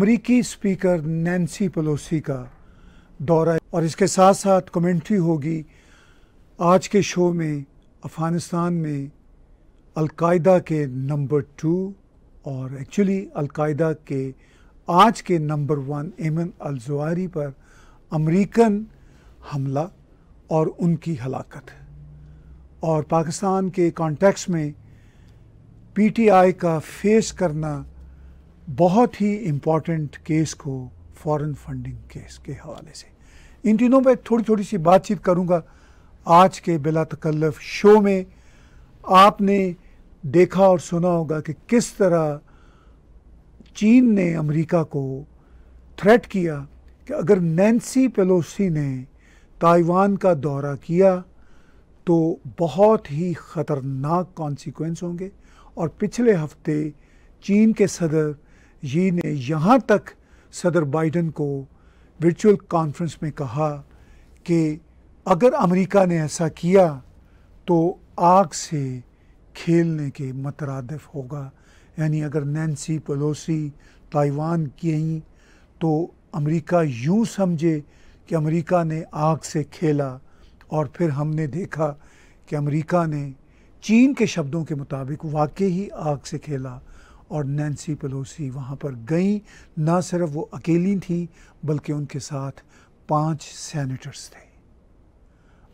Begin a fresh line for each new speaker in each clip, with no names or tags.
अमरीकी speaker Nancy Pelosi का दौरा और इसके साथ साथ कमेंट्री होगी आज के शो में अफ़गानिस्तान में अलकायदा के नंबर टू और एक्चुअली अलकायदा के आज के नंबर वन एमन अलजुआरी पर अमेरिकन हमला और उनकी हलाकत और पाकिस्तान के कॉन्टेक्स में पीटीआई का फेस करना बहुत ही इंपॉर्टेंट केस को फॉरेन फंडिंग केस के हवाले से। इन दिनों में थोड़ी थोड़ी सी बातचीत करूँगा। आज के बिला तकल्लफ शो में आपने देखा और सुना होगा कि किस तरह चीन ने अमेरिका को थ्रेट किया कि अगर नैन्सी पेलोसी ने ताइवान का दौरा किया तो बहुत ही ख़तरनाक कॉन्सिक्वेंस होंगे। और पिछले हफ़्ते चीन के सदर यी ने यहाँ तक सदर बाइडन को वर्चुअल कॉन्फ्रेंस में कहा कि अगर अमेरिका ने ऐसा किया तो आग से खेलने के मतरादफ होगा। यानी अगर नैन्सी पलोसी ताइवान की तो अमेरिका यूँ समझे कि अमेरिका ने आग से खेला और फिर हमने देखा कि अमेरिका ने चीन के शब्दों के मुताबिक वाकई ही आग से खेला। और नैन्सी पेलोसी वहाँ पर गई। ना सिर्फ़ वो अकेली थी, बल्कि उनके साथ पाँच सेनेटर्स थे।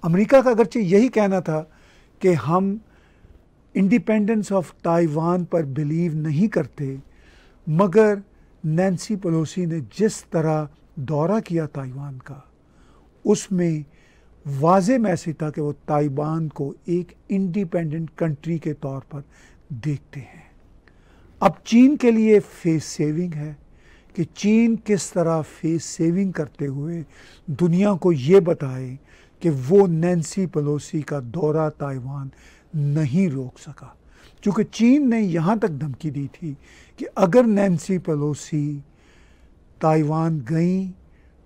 अमेरिका का अगरचे यही कहना था कि हम इंडिपेंडेंस ऑफ़ ताइवान पर बिलीव नहीं करते, मगर नैन्सी पेलोसी ने जिस तरह दौरा किया ताइवान का, उसमें वाज मैसेज था कि वो ताइवान को एक इंडिपेंडेंट कंट्री के तौर पर देखते हैं। अब चीन के लिए फेस सेविंग है कि चीन किस तरह फेस सेविंग करते हुए दुनिया को ये बताए कि वो नैन्सी पलोसी का दौरा ताइवान नहीं रोक सका। क्योंकि चीन ने यहाँ तक धमकी दी थी कि अगर नैन्सी पलोसी ताइवान गई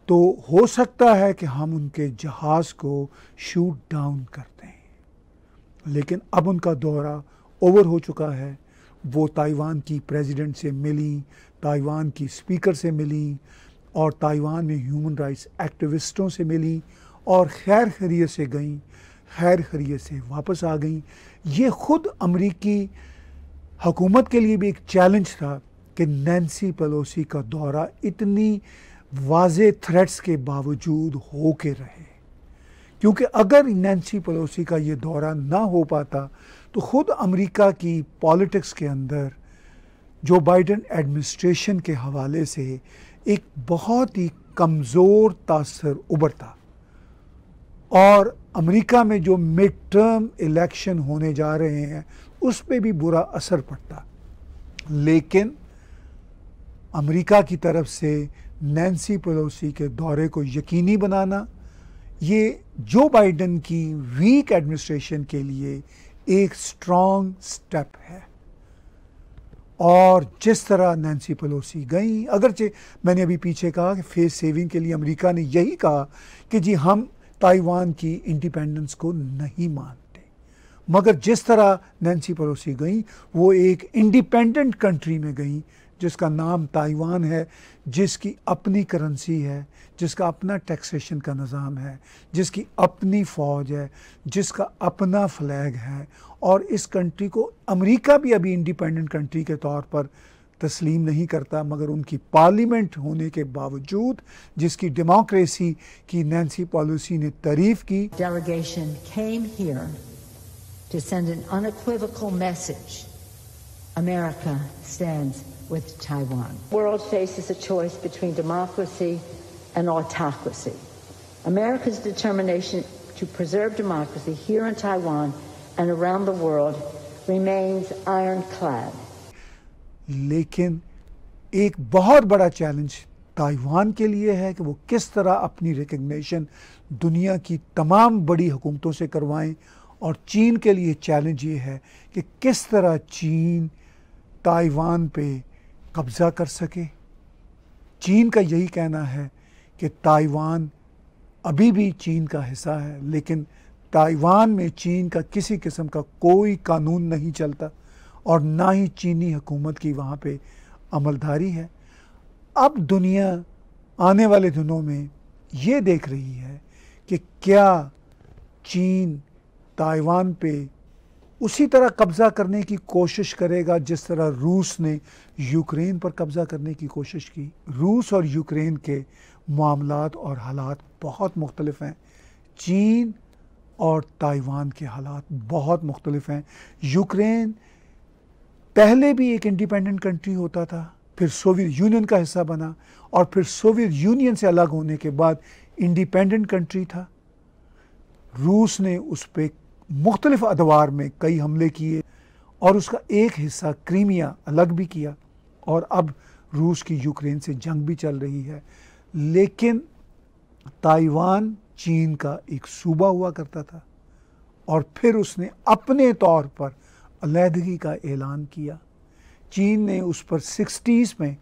तो हो सकता है कि हम उनके जहाज़ को शूट डाउन कर दें लेकिन अब उनका दौरा ओवर हो चुका है। वो ताइवान की प्रेसिडेंट से मिली, ताइवान की स्पीकर से मिली, और ताइवान में ह्यूमन राइट्स एक्टिविस्टों से मिली, और खैर खरीत से गई, खैर खरीत से वापस आ गई। ये ख़ुद अमरीकी हुकूमत के लिए भी एक चैलेंज था कि नैन्सी पलोसी का दौरा इतनी वाज थ्रेट्स के बावजूद हो के रहे। क्योंकि अगर नैन्सी पलोसी का ये दौरा ना हो पाता तो ख़ुद अमेरिका की पॉलिटिक्स के अंदर जो बाइडन एडमिनिस्ट्रेशन के हवाले से एक बहुत ही कमज़ोर तासर उभरता और अमेरिका में जो मिड टर्म इलेक्शन होने जा रहे हैं, उस पर भी बुरा असर पड़ता। लेकिन अमेरिका की तरफ़ से नैन्सी पेलोसी के दौरे को यकीनी बनाना, ये जो बाइडन की वीक एडमिनिस्ट्रेशन के लिए एक स्ट्रॉन्ग स्टेप है। और जिस तरह नैन्सी पलोसी गई, अगरचे मैंने अभी पीछे कहा कि फेस सेविंग के लिए अमेरिका ने यही कहा कि जी हम ताइवान की इंडिपेंडेंस को नहीं मानते। मगर जिस तरह नैन्सी पलोसी गई, वो एक इंडिपेंडेंट कंट्री में गई जिसका नाम ताइवान है, जिसकी अपनी करेंसी है, जिसका अपना टैक्सेशन का निज़ाम है, जिसकी अपनी फ़ौज है, जिसका अपना फ्लैग है, और इस कंट्री को अमेरिका भी अभी इंडिपेंडेंट कंट्री के तौर पर तस्लीम नहीं करता, मगर उनकी पार्लियामेंट होने के बावजूद, जिसकी डेमोक्रेसी की नैन्सी पॉलिसी ने तारीफ़ की
Delegation came here to send an unequivocal message. America stands with Taiwan. The world faces a choice between democracy and autocracy. America's determination to preserve democracy here in Taiwan and around the world remains ironclad.
लेकिन एक बहुत बड़ा challenge Taiwan के लिए है कि वो किस तरह अपनी रिकग्निशन दुनिया की तमाम बड़ी हुकूमतों से करवाएं और चीन के लिए चैलेंज ये है कि किस तरह चीन ताइवान पे कब्ज़ा कर सके। चीन का यही कहना है कि ताइवान अभी भी चीन का हिस्सा है, लेकिन ताइवान में चीन का किसी किस्म का कोई कानून नहीं चलता और ना ही चीनी हुकूमत की वहाँ पे अमलदारी है। अब दुनिया आने वाले दिनों में ये देख रही है कि क्या चीन ताइवान पे उसी तरह कब्ज़ा करने की कोशिश करेगा जिस तरह रूस ने यूक्रेन पर कब्ज़ा करने की कोशिश की। रूस और यूक्रेन के मामलात और हालात बहुत मुख्तलिफ़ हैं। चीन और ताइवान के हालात बहुत मुख्तलिफ़ हैं। यूक्रेन पहले भी एक इंडिपेंडेंट कंट्री होता था, फिर सोवियत यूनियन का हिस्सा बना और फिर सोवियत यूनियन से अलग होने के बाद इंडिपेंडेंट कंट्री था। रूस ने उस पर मुख्तलिफ़ अदवार में कई हमले किए और उसका एक हिस्सा क्रीमिया अलग भी किया और अब रूस की यूक्रेन से जंग भी चल रही है। लेकिन ताइवान, चीन का एक सूबा हुआ करता था और फिर उसने अपने तौर पर अलीहदगी का ऐलान किया। चीन ने उस पर सिक्सटीज़ में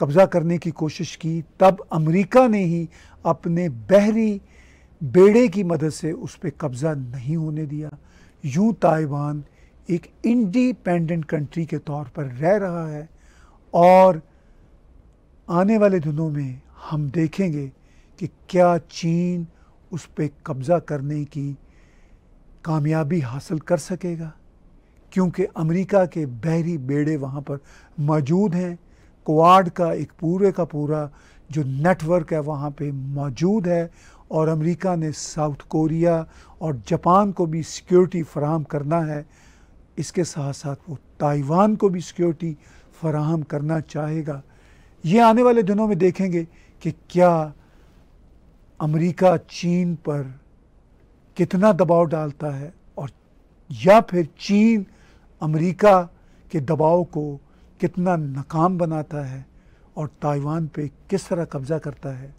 कब्ज़ा करने की कोशिश की। तब अमेरिका ने ही अपने बहरी बेड़े की मदद से उस पर कब्ज़ा नहीं होने दिया। यूँ ताइवान एक इंडिपेंडेंट कंट्री के तौर पर रह रहा है और आने वाले दिनों में हम देखेंगे कि क्या चीन उस पर कब्ज़ा करने की कामयाबी हासिल कर सकेगा, क्योंकि अमेरिका के बहरी बेड़े वहाँ पर मौजूद हैं। क्वाड का एक पूरे का पूरा जो नेटवर्क है वहाँ पे मौजूद है और अमेरिका ने साउथ कोरिया और जापान को भी सिक्योरिटी फराहम करना है। इसके साथ साथ वो ताइवान को भी सिक्योरिटी फराहम करना चाहेगा। ये आने वाले दिनों में देखेंगे कि क्या अमेरिका चीन पर कितना दबाव डालता है और या फिर चीन अमेरिका के दबाव को कितना नाकाम बनाता है और ताइवान पे किस तरह कब्ज़ा करता है।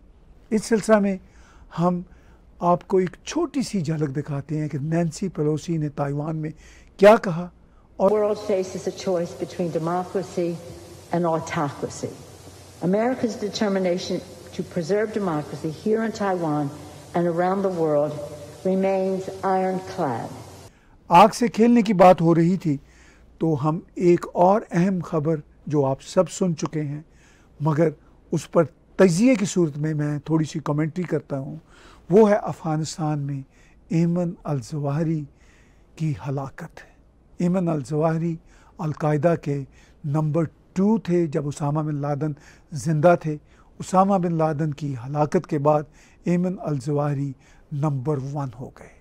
इस सिलसिला में हम आपको एक छोटी सी झलक दिखाते हैं कि नैन्सी पेलोसी ने ताइवान में क्या कहा
और world faces a choice between democracy and autocracy. America's determination to preserve democracy here in Taiwan and around the world remains ironclad.
आग से खेलने की बात हो रही थी तो हम एक और अहम खबर जो आप सब सुन चुके हैं मगर उस पर तजिए की सूरत में मैं थोड़ी सी कमेंट्री करता हूँ। वो है अफ़गानिस्तान में एमन अलजवाहरी की हलाकत है। Ayman al Zawahiri al Qaeda के नंबर टू थे जब उसामा बिन लादन ज़िंदा थे। उसामा बिन लादन की हलाकत के बाद एमन अलजवाहरी नंबर वन हो गए।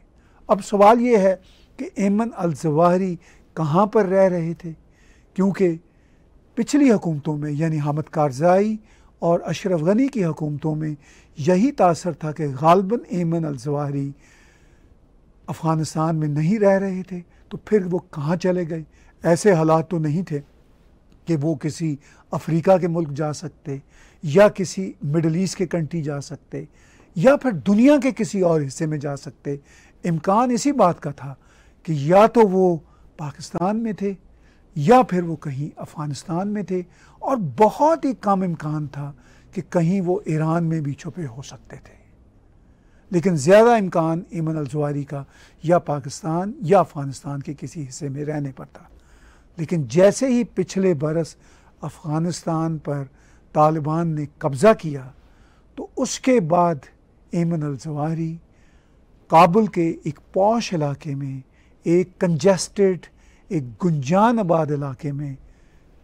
अब सवाल ये है कि एमन अलजवाहरी कहाँ पर रह रहे थे? क्योंकि पिछली हुकूमतों में यानी हामद कारजाई और अशरफ गनी की हुकूमतों में यही तासर था कि गालबन एमन अलजवाहरी अफ़गानिस्तान में नहीं रह रहे थे तो फिर वो कहाँ चले गए? ऐसे हालात तो नहीं थे कि वो किसी अफ्रीका के मुल्क जा सकते या किसी मिडल ईस्ट के कंट्री जा सकते या फिर दुनिया के किसी और हिस्से में जा सकते। इम्कान इसी बात का था कि या तो वो पाकिस्तान में थे या फिर वो कहीं अफ़गानिस्तान में थे और बहुत ही कम इम्कान था कि कहीं वो ईरान में भी छुपे हो सकते थे। लेकिन ज़्यादा इम्कान ईमन अलजवारी का या पाकिस्तान या अफ़गानिस्तान के किसी हिस्से में रहने पर था। लेकिन जैसे ही पिछले बरस अफ़गानिस्तान पर तालिबान ने कब्ज़ा किया तो उसके बाद ईमन अलजवारी काबुल के एक पौश इलाके में एक कंजेस्टेड एक गुंजान आबाद इलाके में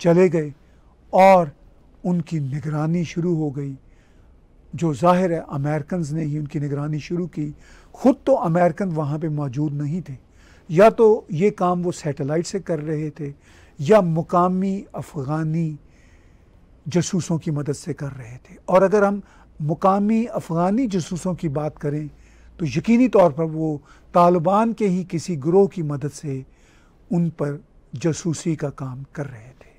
चले गए और उनकी निगरानी शुरू हो गई। जो ज़ाहिर है अमेरिकन ने ही उनकी निगरानी शुरू की। ख़ुद तो अमेरिकन वहाँ पे मौजूद नहीं थे। या तो ये काम वो सैटेलाइट से कर रहे थे, या मुकामी अफ़गानी जसूसों की मदद से कर रहे थे। और अगर हम मुकामी अफ़गानी जसूसों की बात करें तो यकीनी तौर पर वो तालिबान के ही किसी ग्रोह की मदद से उन पर जासूसी का काम कर रहे थे।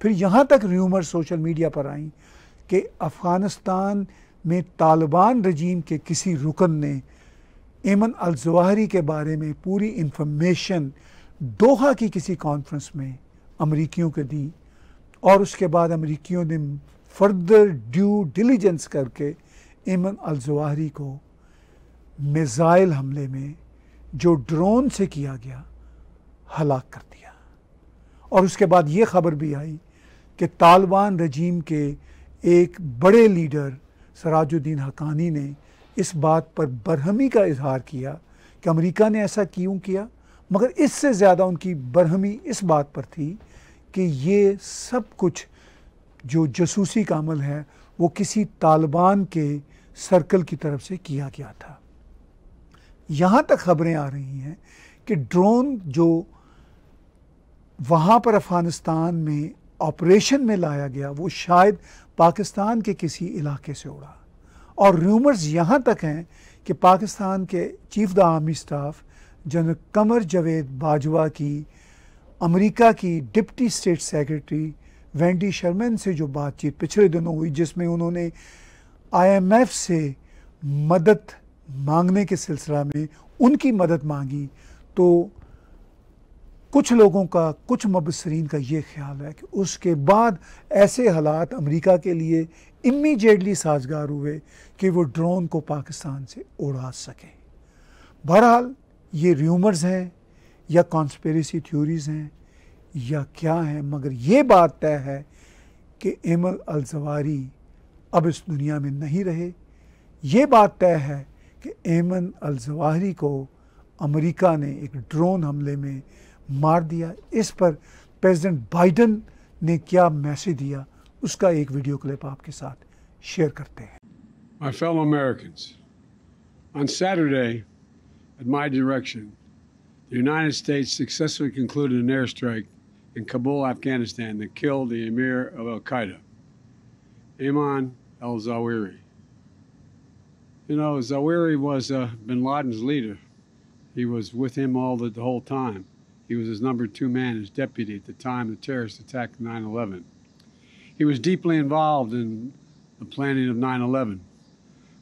फिर यहाँ तक र्यूमर सोशल मीडिया पर आई कि अफ़गानिस्तान में तालिबान रजीम के किसी रुकन ने एमन अलजवाहरी के बारे में पूरी इंफॉर्मेशन दोहा की किसी कॉन्फ्रेंस में अमरीकियों को दी और उसके बाद अमरीकियों ने फर्दर ड्यू डिलीजेंस करके एमन अलजवाहरी को मिज़ाइल हमले में जो ड्रोन से किया गया हलाक कर दिया। और उसके बाद ये खबर भी आई कि तालिबान रजीम के एक बड़े लीडर सराजुद्दीन हकानी ने इस बात पर बरहमी का इजहार किया कि अमेरिका ने ऐसा क्यों किया। मगर इससे ज़्यादा उनकी बरहमी इस बात पर थी कि ये सब कुछ जो जसूसी का अमल है, वो किसी तालिबान के सर्कल की तरफ़ से किया गया था। यहाँ तक खबरें आ रही हैं कि ड्रोन जो वहाँ पर अफ़गानिस्तान में ऑपरेशन में लाया गया, वो शायद पाकिस्तान के किसी इलाके से उड़ा। और रूमर्स यहाँ तक हैं कि पाकिस्तान के chief the army staff general Qamar Javed Bajwa की, अमेरिका की deputy state secretary Wendy Sherman से जो बातचीत पिछले दिनों हुई, जिसमें उन्होंने आईएमएफ से मदद मांगने के सिलसिला में उनकी मदद मांगी तो कुछ लोगों का, कुछ मुबसरीन का ये ख्याल है कि उसके बाद ऐसे हालात अमेरिका के लिए इमीडिएटली साजगार हुए कि वो ड्रोन को पाकिस्तान से उड़ा सके। बहरहाल, ये र्यूमर्स हैं, या कॉन्स्पेरेसी थ्योरीज़ हैं, या क्या हैं, मगर ये बात तय है कि एमल अलजवारी अब इस दुनिया में नहीं रहे। ये बात तय है कि एमन अलजवाहरी को अमेरिका ने एक ड्रोन हमले में मार दिया इस पर प्रेसिडेंट बाइडन ने क्या मैसेज दिया उसका एक वीडियो क्लिप आपके साथ शेयर करते हैं
My fellow Americans, on Saturday, at my direction, the United States successfully concluded an airstrike in Kabul, Afghanistan, that killed the emir of Al Qaeda, Ayman al Zawahiri. You know, Zawahiri was uh, bin Laden's leader. He was with him all the, the whole time. He was his number two man, his deputy at the time the terrorist attack 9 11. He was deeply involved in the planning of 9 11.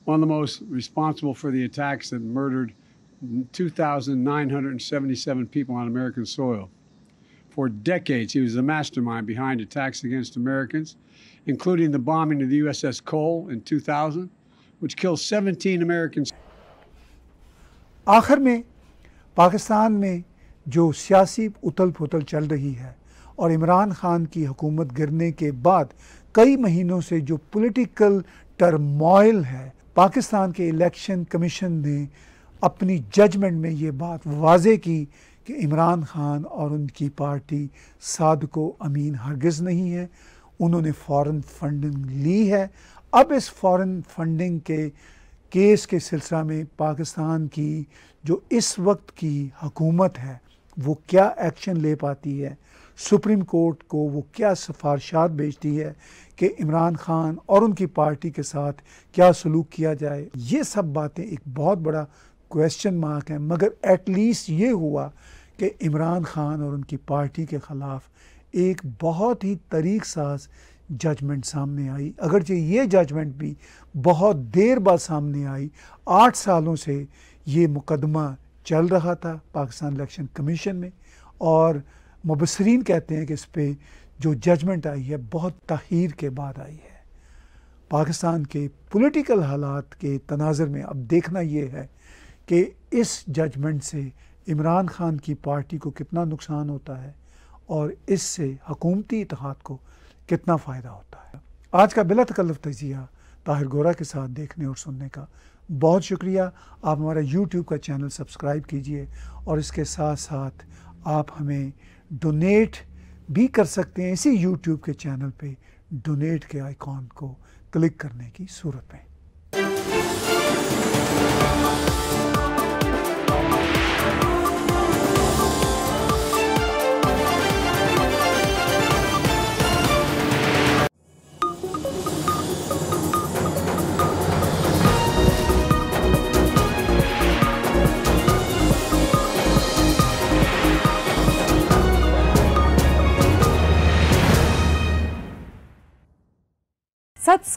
One of the most responsible for the attacks that murdered 2,977 people on American soil. For decades, he was the mastermind behind attacks against Americans, including the bombing of the USS Cole in 2000, which killed 17 Americans.
आखिर में पाकिस्तान में जो सियासी उथल पुथल चल रही है और इमरान खान की हुकूमत गिरने के बाद कई महीनों से जो पॉलिटिकल टर्मोइल है, पाकिस्तान के इलेक्शन कमीशन ने अपनी जजमेंट में ये बात वाजे की कि इमरान खान और उनकी पार्टी सादको अमीन हरगिज़ नहीं है, उन्होंने फॉरेन फंडिंग ली है। अब इस फॉरेन फंडिंग के केस के सिलसिला में पाकिस्तान की जो इस वक्त की हकूमत है वो क्या एक्शन ले पाती है? सुप्रीम कोर्ट को वो क्या सिफारशात भेजती है कि इमरान खान और उनकी पार्टी के साथ क्या सलूक किया जाए? ये सब बातें एक बहुत बड़ा क्वेश्चन मार्क है, मगर एटलीस्ट ये हुआ कि इमरान खान और उनकी पार्टी के ख़िलाफ़ एक बहुत ही तरीक साज जजमेंट सामने आई। अगरचे ये जजमेंट भी बहुत देर बाद सामने आई। आठ सालों से ये मुकदमा चल रहा था पाकिस्तान इलेक्शन कमीशन में। और मुबसरीन कहते हैं कि इस पर जो जजमेंट आई है, बहुत तहीर के बाद आई है। पाकिस्तान के पॉलिटिकल हालात के तनाजर में अब देखना ये है कि इस जजमेंट से इमरान खान की पार्टी को कितना नुकसान होता है और इससे हकूमती इतिहाद को कितना फ़ायदा होता है। आज का बिला तकल्लफ तजिया ताहिर गोरा के साथ देखने और सुनने का बहुत शुक्रिया। आप हमारा यूट्यूब का चैनल सब्सक्राइब कीजिए और इसके साथ साथ आप हमें डोनेट भी कर सकते हैं इसी यूट्यूब के चैनल पे डोनेट के आइकॉन को क्लिक करने की सूरत में।